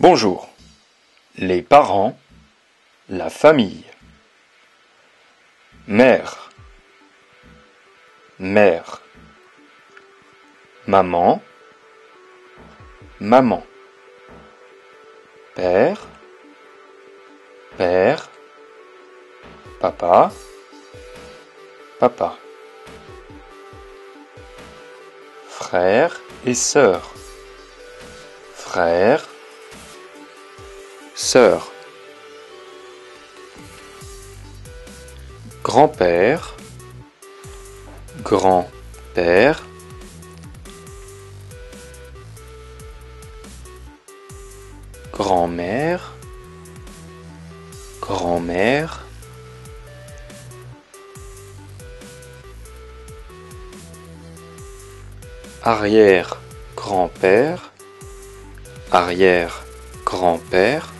Bonjour. Les parents, la famille. Mère, mère. Maman, maman. Père, père. Papa, papa. Frère et sœur. Frère, sœur. Grand-père, grand-père. Grand-mère, grand-mère. Arrière-grand-père, arrière-grand-père.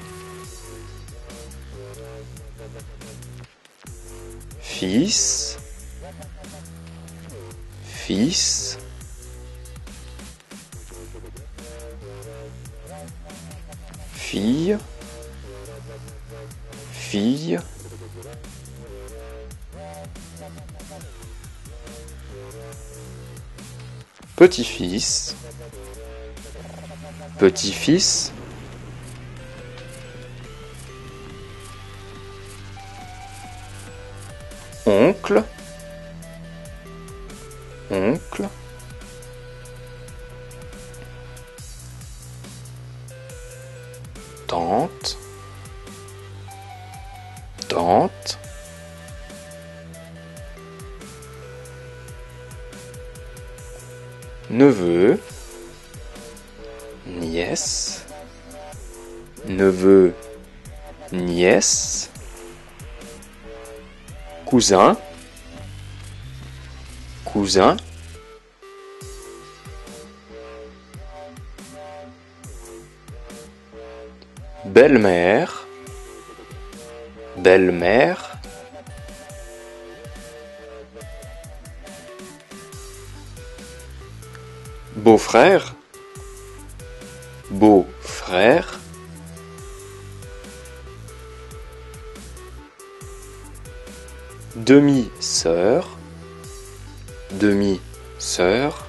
Fils, fils. Fille, fille. Petit-fils, petit-fils. Oncle, oncle. Tante, tante. Neveu, nièce, neveu, nièce. Cousin, cousin. Belle-mère, belle-mère. Beau-frère, beau-frère. Demi-sœur, demi-sœur.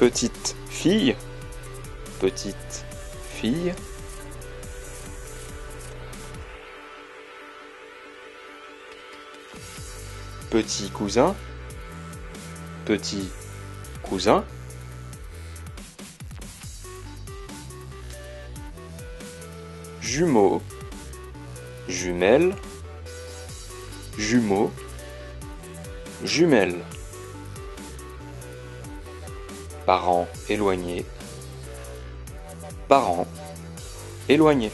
Petite fille, petite fille. Petit cousin, petit cousin. Jumeau, jumelle, jumeau, jumelle. Parents éloignés, parents éloignés.